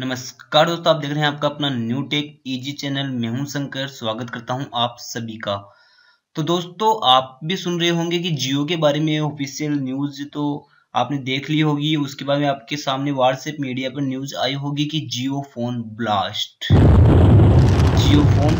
नमस्कार दोस्तों, आप देख रहे हैं आपका अपना न्यू टेक इजी चैनल मैं हूँ शंकर, स्वागत करता हूँ आप सभी का। तो दोस्तों, आप भी सुन रहे होंगे कि जियो के बारे में ऑफिशियल न्यूज़ तो आपने देख ली होगी, उसके बाद में आपके सामने व्हाट्सएप मीडिया पर न्यूज़ आई होगी कि Jio phone blast Jio phone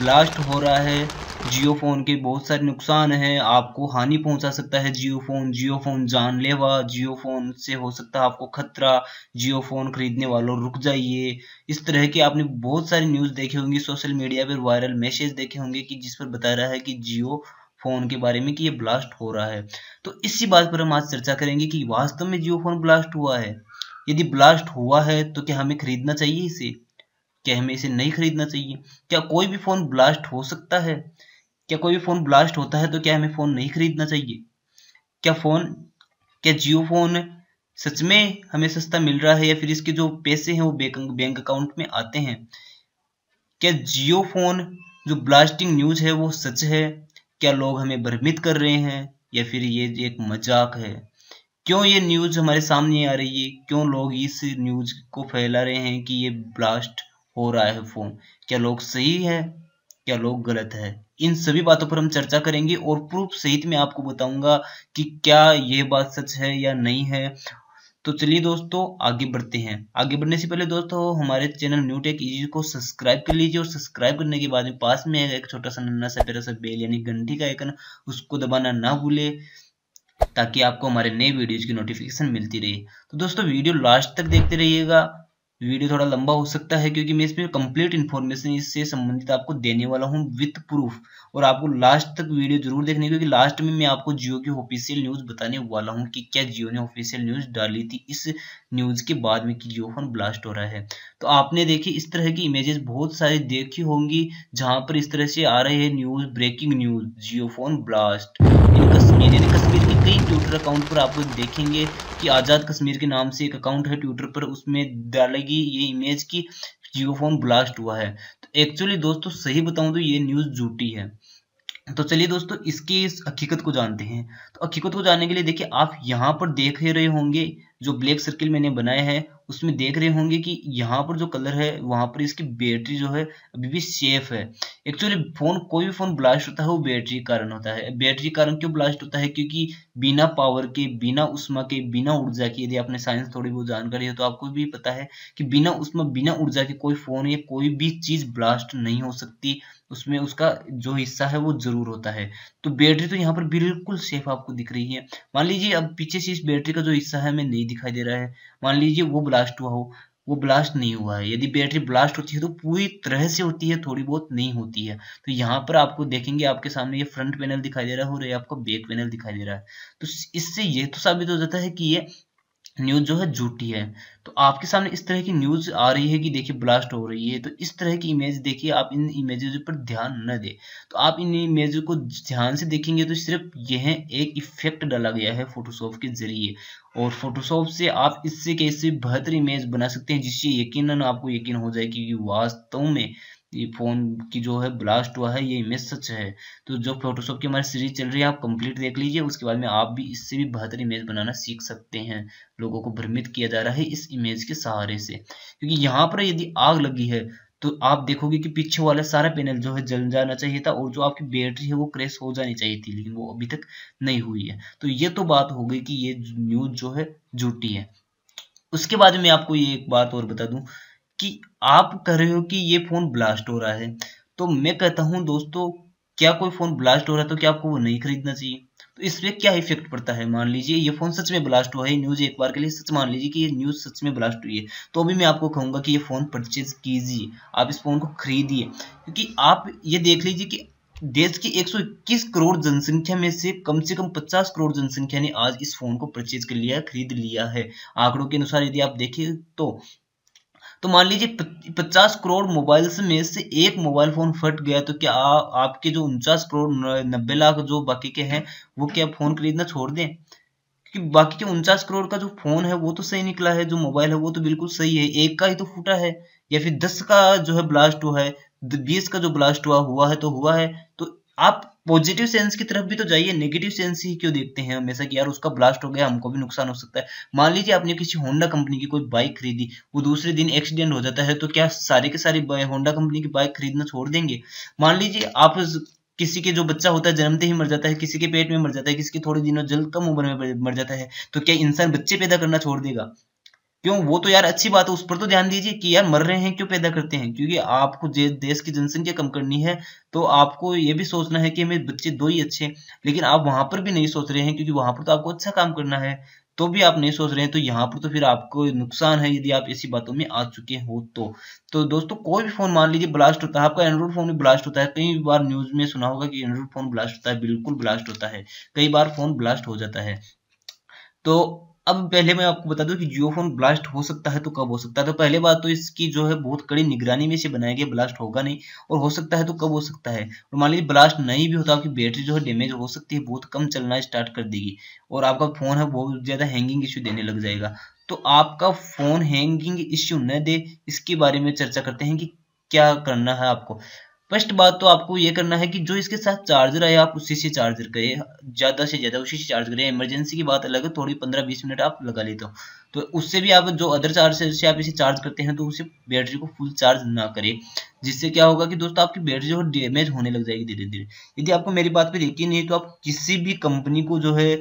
blast हो रहा है। जियो फ़ोन के बहुत सारे नुकसान हैं, आपको हानि पहुँचा सकता है जियो फ़ोन। जियो फ़ोन जानलेवा, जियो फ़ोन से हो सकता है आपको खतरा। जियो फ़ोन खरीदने वालों रुक जाइए। इस तरह की आपने बहुत सारी न्यूज़ देखे होंगी सोशल मीडिया पर वायरल मैसेज देखे होंगे कि जिस पर बता रहा है कि जियो फ़ोन के बारे में कि ये ब्लास्ट हो रहा है। तो इसी बात पर हम आज चर्चा करेंगे कि वास्तव में जियो फ़ोन ब्लास्ट हुआ है। यदि ब्लास्ट हुआ है तो क्या हमें खरीदना चाहिए इसे? क्या हमें इसे नहीं खरीदना चाहिए? क्या कोई भी फ़ोन ब्लास्ट हो सकता है? क्या कोई भी फ़ोन ब्लास्ट होता है तो क्या हमें फ़ोन नहीं खरीदना चाहिए? क्या फ़ोन क्या जियो फ़ोन सच में हमें सस्ता मिल रहा है या फिर इसके जो पैसे हैं वो बैंक अकाउंट में आते हैं? क्या जियो फ़ोन जो ब्लास्टिंग न्यूज़ है वो सच है? क्या लोग हमें भ्रमित कर रहे हैं या फिर ये एक मज़ाक है? क्यों ये न्यूज़ हमारे सामने आ रही है? क्यों लोग इस न्यूज़ को फैला रहे हैं कि ये ब्लास्ट हो रहा है फ़ोन। क्या लोग सही है? क्या लोग गलत है? इन सभी बातों पर हम चर्चा करेंगे और प्रूफ सहित मैं आपको बताऊँगा कि क्या यह बात सच है या नहीं है। तो चलिए दोस्तों, आगे बढ़ते हैं। आगे बढ़ने से पहले दोस्तों, हमारे चैनल न्यू टेक इजी को सब्सक्राइब कर लीजिए और सब्सक्राइब करने के बाद में पास में एक छोटा सा नन्ना सा प्यारा सा बेल यानी घंटी का आइकन, उसको दबाना ना भूले ताकि आपको हमारे नए वीडियोज़ की नोटिफिकेशन मिलती रहे। तो दोस्तों, वीडियो लास्ट तक देखते रहिएगा। वीडियो थोड़ा लंबा हो सकता है क्योंकि मैं इसमें कंप्लीट इन्फॉर्मेशन इससे संबंधित आपको देने वाला हूँ विथ प्रूफ और आपको लास्ट तक वीडियो ज़रूर देखने क्योंकि लास्ट में मैं आपको जियो की ऑफिशियल न्यूज़ बताने वाला हूँ कि क्या जियो ने ऑफिशियल न्यूज़ डाली थी। इस न्यूज़ के बाद में कि जियो फ़ोन ब्लास्ट हो रहा है। तो आपने देखी इस तरह की इमेजेस बहुत सारी देखी होंगी जहाँ पर इस तरह से आ रहे हैं news breaking news Jio phone blast Kashmir Kashmir के कई ट्विटर अकाउंट पर आप देखेंगे कि आज़ाद कश्मीर के नाम से एक अकाउंट है ट्विटर पर, उसमें डालेगी ये इमेज की जियो फ़ोन ब्लास्ट हुआ है। तो एक्चुअली दोस्तों सही बताऊँ तो ये न्यूज़ झूठी है। तो चलिए दोस्तों, इसकी इस हकीकत को जानते हैं। तो हकीकत को जानने के लिए देखिए, आप यहाँ पर देख रहे होंगे, जो ब्लैक सर्किल मैंने बनाया है, उसमें देख रहे होंगे कि यहाँ पर जो कलर है, वहाँ पर इसकी बैटरी जो है, अभी भी सेफ़ है। एक्चुअली फ़ोन, कोई भी फ़ोन ब्लास्ट होता है, वो बैटरी के कारण होता है। बैटरी कारण क्यों ब्लास्ट होता है? क्योंकि बिना पावर के, बिना उष्मा के, बिना ऊर्जा के, यदि आपने साइंस थोड़ी बहुत जानकारी है तो आपको भी पता है कि बिना उष्मा बिना ऊर्जा के कोई फ़ोन या कोई भी चीज़ ब्लास्ट नहीं हो सकती। उसमें उसका जो हिस्सा है वो ज़रूर होता है। तो बैटरी तो यहाँ पर बिल्कुल सेफ़ आपको दिख रही है। मान लीजिए अब पीछे से इस बैटरी का जो हिस्सा है हमें नहीं दिखाई दे रहा है। मान लीजिए वो ब्लास्ट हुआ हो, वो ब्लास्ट नहीं हुआ है। यदि बैटरी ब्लास्ट होती है तो पूरी तरह से होती है, थोड़ी बहुत नहीं होती है। तो यहाँ पर आपको देखेंगे, आपके सामने ये फ्रंट पैनल दिखाई दे रहा है और ये आपको बैक पैनल दिखाई दे रहा है। तो इससे ये तो साबित हो जाता है कि ये न्यूज़ जो है झूठी है। तो आपके सामने इस तरह की न्यूज़ आ रही है कि देखिए ब्लास्ट हो रही है तो इस तरह की इमेज देखिए, आप इन इमेजेस पर ध्यान न दें। तो आप इन इमेज को ध्यान से देखेंगे तो सिर्फ़ यह एक इफ़ेक्ट डाला गया है फोटोशॉप के ज़रिए। और फोटोशॉप से आप इससे कैसे बेहतर इमेज बना सकते हैं, जिससे यकीनन आपको यकीन हो जाए कि वास्तव में ये फ़ोन की जो है ब्लास्ट हुआ है, ये इमेज सच है। तो जो फोटोशॉप की हमारी सीरीज़ चल रही है, आप कंप्लीट देख लीजिए, उसके बाद में आप भी इससे भी बेहतर इमेज बनाना सीख सकते हैं। लोगों को भ्रमित किया जा रहा है इस इमेज के सहारे से। क्योंकि यहाँ पर यदि आग लगी है तो आप देखोगे कि पीछे वाला सारा पैनल जो है जल जाना चाहिए था और जो आपकी बैटरी है वो क्रैश हो जानी चाहिए थी, लेकिन वो अभी तक नहीं हुई है। तो ये तो बात हो गई कि ये न्यूज़ जो है झूठी है। उसके बाद में आपको ये एक बात और बता दूँ कि आप कह रहे हो कि ये फ़ोन ब्लास्ट हो रहा है। तो मैं कहता हूँ, दोस्तों, क्या कोई फ़ोन ब्लास्ट हो रहा है तो क्या आपको वो नहीं खरीदना चाहिए? तो इसमें क्या इफ़ेक्ट पड़ता है? मान लीजिए, ये फ़ोन सच में ब्लास्ट हुआ है न्यूज़ एक बार के लिए सच मान लीजिए कि ये न्यूज़ सच में ब्लास्ट हुई है। तो अभी मैं आपको कहूँगा कि ये फ़ोन परचेज कीजिए। आप इस फ़ोन को खरीदिए। क्योंकि आप ये देख लीजिए कि देश की 121 करोड़ जनसंख्या में से कम से कम 50 करोड़ जनसंख्या ने आज इस फ़ोन को परचेज कर लिया, खरीद लिया है। आंकड़ों के अनुसार यदि आप देखें तो तो मान लीजिए पचास करोड़ मोबाइल में से एक मोबाइल फ़ोन फट गया तो क्या आ, आपके जो उनचास करोड़ नब्बे लाख जो बाकी के हैं वो क्या फ़ोन खरीदना छोड़ दें? क्योंकि बाकी के उनचास करोड़ का जो फ़ोन है वो तो सही निकला है जो मोबाइल है वो तो बिल्कुल सही है। एक का ही तो फूटा है या फिर दस का जो है ब्लास्ट हुआ है बीस का जो ब्लास्ट हुआ हुआ है तो हुआ है तो आप पॉजिटिव सेंस की तरफ़ भी तो जाइए नेगेटिव सेंस ही क्यों देखते हैं हमेशा कि यार उसका ब्लास्ट हो गया, हमको भी नुकसान हो सकता है। मान लीजिए आपने किसी होंडा कंपनी की कोई बाइक खरीदी, वो दूसरे दिन एक्सीडेंट हो जाता है तो क्या सारे के सारे होंडा कंपनी की बाइक खरीदना छोड़ देंगे? मान लीजिए आप किसी के जो बच्चा होता है, जन्मते ही मर जाता है, किसी के पेट में मर जाता है, किसी के थोड़े दिनों जल्द कम उम्र में मर जाता है तो क्या इंसान बच्चे पैदा करना छोड़ देगा? क्यों? वो तो यार अच्छी बात है, उस पर तो ध्यान दीजिए कि यार मर रहे हैं, क्यों पैदा करते हैं? क्योंकि आपको देश की जनसंख्या कम करनी है तो आपको ये भी सोचना है कि मेरे बच्चे दो ही अच्छे लेकिन आप वहाँ पर भी नहीं सोच रहे हैं, क्योंकि वहाँ पर तो आपको अच्छा काम करना है तो भी आप नहीं सोच रहे हैं तो यहाँ पर तो फिर आपको नुकसान है, यदि आप ऐसी बातों में आ चुके हो तो। तो दोस्तों, कोई भी फ़ोन मान लीजिए ब्लास्ट होता है, आपका एंड्रॉइड फ़ोन भी ब्लास्ट होता है, कई बार न्यूज़ में सुना होगा कि एंड्रॉइड फ़ोन ब्लास्ट होता है, बिल्कुल ब्लास्ट होता है, कई बार फ़ोन ब्लास्ट हो जाता है। तो अब पहले मैं आपको बता दूँ कि जियो फ़ोन ब्लास्ट हो सकता है तो कब हो सकता है? तो पहले बात तो इसकी जो है बहुत कड़ी निगरानी में से बनाया गया, ब्लास्ट होगा नहीं। और हो सकता है तो कब हो सकता है? और मान लीजिए ब्लास्ट नहीं भी होता, आपकी बैटरी जो है डैमेज हो सकती है, बहुत कम चलना स्टार्ट कर देगी। और आपका फ़ोन है, बहुत ज़्यादा हैंगिंग इश्यू देने लग जाएगा। तो आपका फ़ोन हैंगिंग इश्यू न दे, इसके बारे में चर्चा करते हैं कि क्या करना है आपको। फ़र्स्ट बात तो आपको ये करना है कि जो इसके साथ चार्जर है आप उसी से चार्जर करें ज़्यादा से ज़्यादा उसी से चार्ज करें इमरजेंसी की बात अलग है, थोड़ी पंद्रह बीस मिनट आप लगा लेते हो। तो उससे भी आप जो अदर चार्जर से आप इसे चार्ज करते हैं तो उसे बैटरी को फुल चार्ज ना करें। जिससे क्या होगा कि दोस्तों, आपकी बैटरी जो डैमेज होने लग जाएगी धीरे धीरे यदि आपको मेरी बात पर यकीन नहीं तो आप किसी भी कंपनी को जो है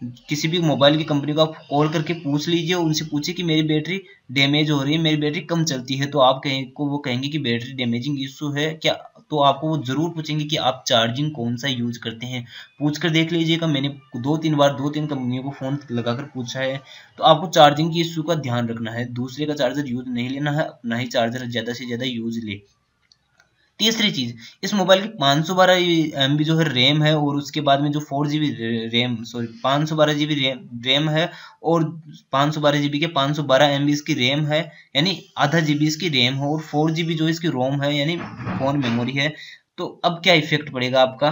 किसी भी मोबाइल की कंपनी को आप कॉल करके पूछ लीजिए, उनसे पूछिए कि मेरी बैटरी डैमेज हो रही है, मेरी बैटरी कम चलती है तो आप कहें, को वो कहेंगे कि बैटरी डैमेजिंग इशू है क्या? तो आपको वो ज़रूर पूछेंगे कि आप चार्जिंग कौन सा यूज़ करते हैं। पूछ कर देख लीजिएगा, मैंने दो तीन बार, दो तीन कंपनियों को फ़ोन लगाकर पूछा है। तो आपको चार्जिंग की इशू का ध्यान रखना है। दूसरे का चार्जर यूज़ नहीं लेना है, अपना ही चार्जर ज़्यादा से ज़्यादा यूज़ ले। तीसरी चीज़, इस मोबाइल की पाँच सौ बारह एम बी जो है रैम है और उसके बाद में जो four G B RAM sorry पाँच सौ बारह जी बी रैम है और पाँच सौ बारह जीबी के पाँच सौ बारह एम बी इसकी रैम है, यानी आधा जीबी इसकी रैम है और फोर जीबी जो इसकी रोम है, यानी फ़ोन मेमोरी है। तो अब क्या इफ़ेक्ट पड़ेगा आपका?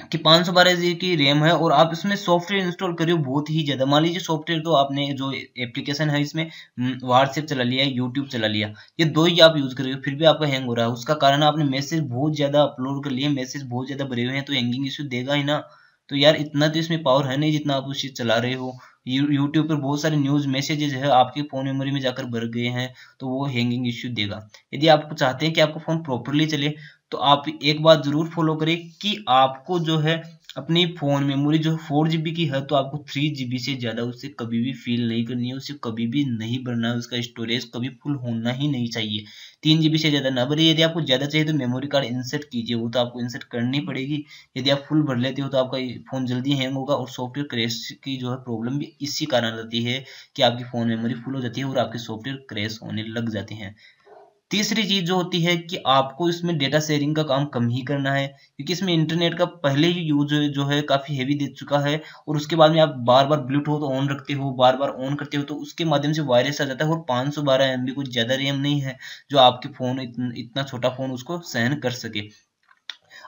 कि पाँच सौ बारह की रैम है और आप इसमें सॉफ्टवेयर इंस्टॉल करिए बहुत ही ज़्यादा। मान लीजिए सॉफ्टवेयर तो आपने जो एप्लीकेशन है इसमें व्हाट्सएप चला लिया, यूट्यूब चला लिया, ये दो ही आप यूज़ करिए फिर भी आपका हैंग हो रहा है। उसका कारण आपने मैसेज बहुत ज़्यादा अपलोड कर लिए, मैसेज बहुत ज़्यादा भरे हुए हैं तो हैंगिंग इश्यू देगा ही ना। तो यार इतना तो इसमें पावर है नहीं जितना आप उस चीज़ चला रहे हो। यूट्यूब पर बहुत सारे न्यूज़ मैसेजेस है, आपके फ़ोन मेमोरी में जाकर भर गए हैं तो वो हैंगिंग इश्यू देगा। यदि आप चाहते हैं कि आपका फ़ोन प्रॉपरली चले तो आप एक बात ज़रूर फॉलो करें कि आपको जो है अपनी फ़ोन मेमोरी जो फोर जीबी की है तो आपको थ्री जीबी से ज़्यादा उससे कभी भी फील नहीं करनी है, उसे कभी भी नहीं भरना है, उसका स्टोरेज कभी फुल होना ही नहीं चाहिए। तीन जीबी से ज़्यादा ना भरे। यदि आपको ज़्यादा चाहिए तो मेमोरी कार्ड इंसर्ट कीजिए, वो तो आपको इंसर्ट करनी पड़ेगी। यदि आप फुल भर लेते हो तो आपका फ़ोन जल्दी हैंग होगा और सॉफ्टवेयर क्रैश की जो है प्रॉब्लम भी इसी कारण रहती है कि आपकी फ़ोन मेमोरी फुल हो जाती है और आपके सॉफ्टवेयर क्रैश होने लग जाते हैं। तीसरी चीज़ जो होती है कि आपको इसमें डेटा शेयरिंग का काम कम ही करना है क्योंकि इसमें इंटरनेट का पहले ही यूज़ जो है काफ़ी हेवी दे चुका है और उसके बाद में आप बार बार ब्लूटूथ ऑन रखते हो बार बार ऑन करते हो तो उसके माध्यम से वायरस आ जाता है और पाँच सौ बारह कुछ ज़्यादा रेम नहीं है जो आपके फ़ोन इतन, इतना छोटा फ़ोन उसको सहन कर सके।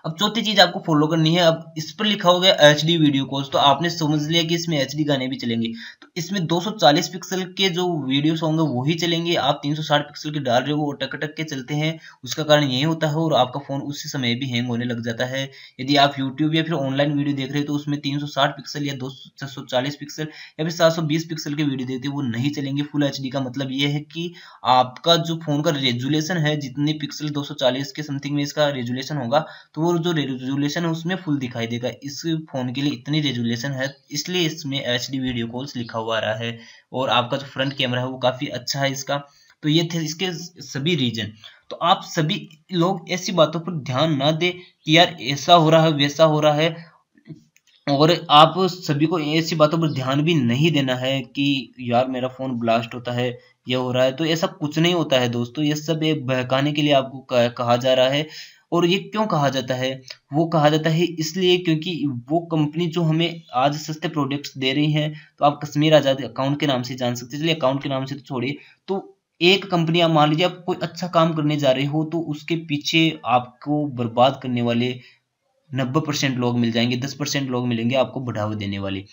अब चौथी चीज़ आपको फॉलो करनी है। अब इस पर लिखा हो गया एच वीडियो कॉल्स तो आपने समझ लिया कि इसमें एच डी गाने भी चलेंगे। तो इसमें 240 पिक्सल के जो वीडियोस होंगे, वही चलेंगे। आप 360 पिक्सल के डाल रहे हो, वो टक टक के चलते हैं। उसका कारण यही होता है और आपका फ़ोन उसी समय भी हैंग होने लग जाता है। यदि आप यूट्यूब या फिर ऑनलाइन वीडियो देख रहे हो तो उसमें तीन सौ साठ पिक्सल या दो पिक्सल या फिर सात सौ बीस पिक्सल के वीडियो देखते वो नहीं चलेंगे। फुल एचडी का मतलब ये है कि आपका जो फ़ोन का रेजुलेशन है, जितने पिक्सल दो सौ चालीस के समथिंग में इसका रेजुलेशन होगा तो वो और जो रेजुलेशन है उसमें फुल दिखाई देगा। इस फ़ोन के लिए इतनी रेजुलेशन है, इसलिए इसमें एचडी वीडियो कॉल्स लिखा हुआ आ रहा है और आपका जो फ्रंट कैमरा है वो काफ़ी अच्छा है इसका। तो ये थे इसके सभी रीजन तो आप सभी लोग ऐसी बातों पर ध्यान ना दे कि यार ऐसा हो रहा है, वैसा हो रहा है और आप सभी को ऐसी बातों पर ध्यान भी नहीं देना है कि यार मेरा फ़ोन ब्लास्ट होता है, यह हो रहा है। तो ऐसा कुछ नहीं होता है दोस्तों, ये सब एक बहकाने के लिए आपको कहा जा रहा है। और ये क्यों कहा जाता है? वो कहा जाता है इसलिए क्योंकि वो कंपनी जो हमें आज सस्ते प्रोडक्ट्स दे रही है तो आप कश्मीर आज़ाद अकाउंट के नाम से जान सकते चलिए अकाउंट के नाम से तो छोड़िए। तो एक कंपनी आप मान लीजिए, आप कोई अच्छा काम करने जा रहे हो तो उसके पीछे आपको बर्बाद करने वाले नब्बे परसेंट लोग मिल जाएँगे, दस परसेंट लोग मिलेंगे आपको बढ़ावा देने वाले।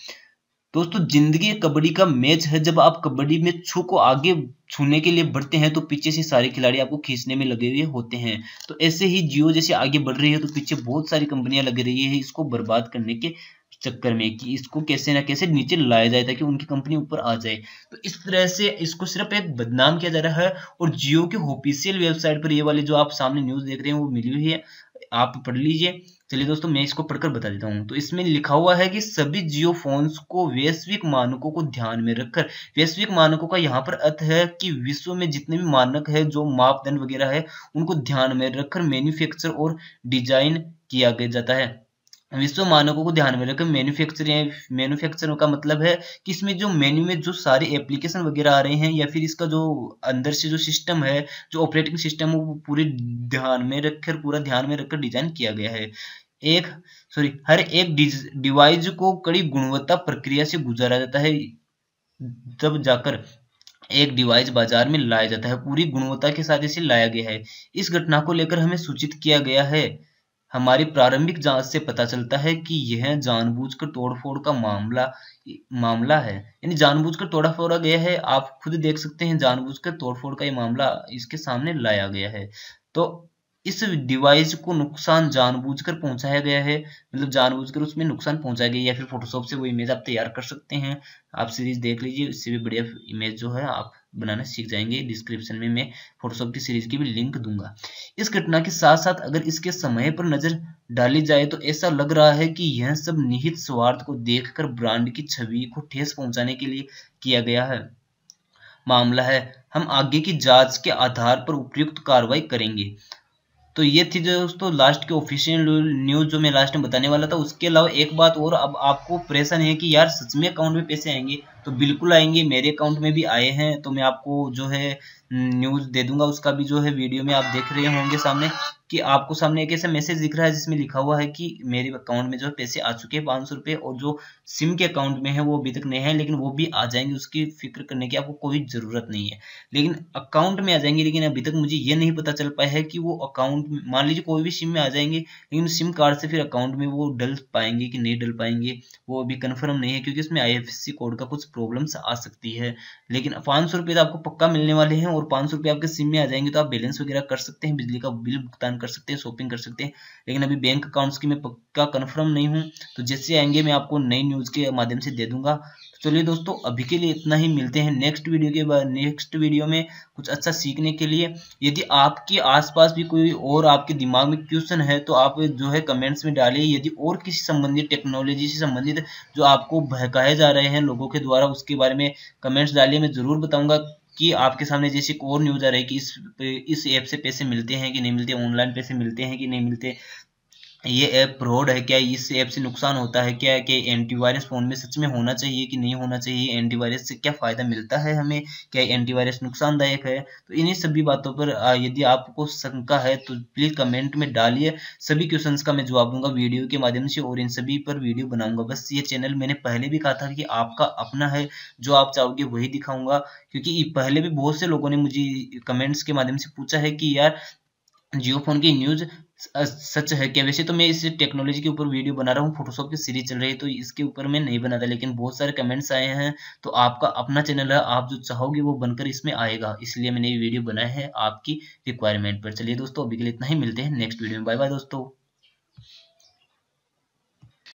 दोस्तों, ज़िंदगी कबड्डी का मैच है। जब आप कबड्डी में छू को आगे छूने के लिए बढ़ते हैं तो पीछे से सारे खिलाड़ी आपको खींचने में लगे हुए होते हैं। तो ऐसे ही जियो जैसे आगे बढ़ रही है तो पीछे बहुत सारी कंपनियाँ लग रही है इसको बर्बाद करने के चक्कर में कि इसको कैसे ना कैसे नीचे लाया जाए, ताकि उनकी कंपनी ऊपर आ जाए। तो इस तरह से इसको सिर्फ़ एक बदनाम किया जा रहा है, और जियो के ऑफिशियल वेबसाइट पर ये वाली जो आप सामने न्यूज़ देख रहे हैं, वो मिली हुई है। आप पढ़ लीजिए। चलिए दोस्तों, मैं इसको पढ़कर बता देता हूँ। तो इसमें लिखा हुआ है कि सभी जियो फोन्स को वैश्विक मानकों को ध्यान में रखकर, वैश्विक मानकों का यहाँ पर अर्थ है कि विश्व में जितने भी मानक है, जो मापदंड वगैरह है, उनको ध्यान में रखकर मैन्युफैक्चर और डिज़ाइन किया गया जाता है। विश्व मानकों को ध्यान में रखकर मैन्युफैक्चर मैन्युफैक्चर का मतलब है कि इसमें जो मेन्यू में जो सारे एप्लीकेशन वगैरह आ रहे हैं या फिर इसका जो अंदर से जो सिस्टम है, जो ऑपरेटिंग सिस्टम है, वो पूरे ध्यान में रखकर, पूरा ध्यान में रखकर डिज़ाइन किया गया है। एक सॉरी हर एक डिवाइस को कड़ी गुणवत्ता प्रक्रिया से गुजारा जाता है। तब जाकर एक डिवाइस बाज़ार में लाया जाता है, पूरी गुणवत्ता के साथ इसे लाया गया है। इस घटना को लेकर हमें सूचित किया गया है हमारी प्रारंभिक जाँच से पता चलता है कि यह जानबूझकर तोड़फोड़ का मामला मामला है। यानी जानबूझकर तोड़ा फोड़ा गया है, आप खुद देख सकते हैं जानबूझकर तोड़फोड़ का ये मामला इसके सामने लाया गया है। तो इस डिवाइस को नुकसान जानबूझकर पहुँचाया गया है। मतलब जानबूझकर उसमें नुकसान पहुँचाया गया या फिर फोटोशॉप से वो इमेज आप तैयार कर सकते हैं। आप सीरीज़ देख लीजिए, इससे भी बढ़िया इमेज जो है आप बनाना सीख जाएँगे। डिस्क्रिप्शन में मैं फोटोशॉप की सीरीज़ की भी लिंक दूँगा। इस घटना के साथ साथ अगर इसके समय पर नज़र डाली जाए तो ऐसा लग रहा है कि यह सब निहित स्वार्थ को देखकर ब्रांड की छवि को ठेस पहुँचाने के लिए किया गया है। मामला है, हम आगे की जाँच के आधार पर उपयुक्त कार्रवाई करेंगे। तो ये थी जो दोस्तों लास्ट के ऑफिशियल न्यूज़ जो मैं लास्ट में बताने वाला था, उसके अलावा एक बात और, अब आपको प्रेशर है कि यार सच में अकाउंट में पैसे आएँगे? तो बिल्कुल आएँगे मेरे अकाउंट में भी आए हैं तो मैं आपको जो है न्यूज़ दे दूँगा। उसका भी जो है वीडियो में आप देख रहे होंगे सामने कि आपको सामने एक ऐसा मैसेज दिख रहा है जिसमें लिखा हुआ है कि मेरे अकाउंट में जो है पैसे आ चुके हैं पाँच सौ रुपये और जो सिम के अकाउंट में है वो अभी तक नहीं है, लेकिन वो भी आ जाएँगे। उसकी फ़िक्र करने की आपको कोई ज़रूरत नहीं है। लेकिन अकाउंट में आ जाएँगे, लेकिन अभी तक मुझे ये नहीं पता चल पाया है कि वो अकाउंट मान लीजिए कोई भी सिम में आ जाएँगे, लेकिन सिम कार्ड से फिर अकाउंट में वो डल पाएँगे कि नहीं डल पाएँगे, वो अभी कन्फर्म नहीं है, क्योंकि उसमें आई कोड का कुछ प्रॉब्लम्स आ सकती है। लेकिन पाँच सौ तो आपको पक्का मिलने वाले हैं और पाँच सौ रुपये आपके सिम में आ जाएँगे तो आप बैलेंस वगैरह कर सकते हैं, बिजली का बिल भुगतान कर सकते हैं शॉपिंग कर सकते हैं। लेकिन अभी बैंक अकाउंट्स की मैं पक्का कन्फर्म नहीं हूँ तो जैसे आएँगे मैं आपको नई न्यूज़ के माध्यम से दे दूँगा। चलिए दोस्तों, अभी के लिए इतना ही, मिलते हैं नेक्स्ट वीडियो के बाद नेक्स्ट वीडियो में कुछ अच्छा सीखने के लिए। यदि आपके आसपास भी कोई और आपके दिमाग में क्वेश्चन है तो आप जो है कमेंट्स में डालिए। यदि और किसी संबंधित टेक्नोलॉजी से संबंधित जो आपको बहकाए जा रहे हैं लोगों के द्वारा, उसके बारे में कमेंट्स डालिए। मैं ज़रूर बताऊँगा कि आपके सामने जैसे एक और न्यूज़ आ रही है कि इस इस ऐप से पैसे मिलते हैं कि नहीं मिलते ऑनलाइन पैसे मिलते हैं कि नहीं मिलते ये ऐप फ्रॉड है, क्या इस ऐप से नुकसान होता है? क्या कि एंटीवायरस फ़ोन में सच में होना चाहिए कि नहीं होना चाहिए? एंटीवायरस से क्या फ़ायदा मिलता है हमें? क्या एंटीवायरस नुकसानदायक है? तो इन्हीं सभी बातों पर यदि आपको शंका है तो प्लीज़ कमेंट में डालिए। सभी क्वेश्चंस का मैं जवाब दूँगा वीडियो के माध्यम से और इन सभी पर वीडियो बनाऊँगा। बस ये चैनल मैंने पहले भी कहा था कि आपका अपना है, जो आप चाहोगे वही दिखाऊँगा। क्योंकि पहले भी बहुत से लोगों ने मुझे कमेंट्स के माध्यम से पूछा है कि यार, जियो फ़ोन की न्यूज़ सच है क्या? वैसे तो मैं इस टेक्नोलॉजी के ऊपर वीडियो बना रहा हूँ फोटोशॉप की सीरीज़ चल रही है तो इसके ऊपर मैं नहीं बना रहा लेकिन बहुत सारे कमेंट्स आए हैं तो आपका अपना चैनल है, आप जो चाहोगे वो बनकर इसमें आएगा, इसलिए मैंने ये वीडियो बनाया है आपकी रिक्वायरमेंट पर। चलिए दोस्तों, अभी के लिए इतना ही, मिलते हैं नेक्स्ट वीडियो में। बाय बाय दोस्तों।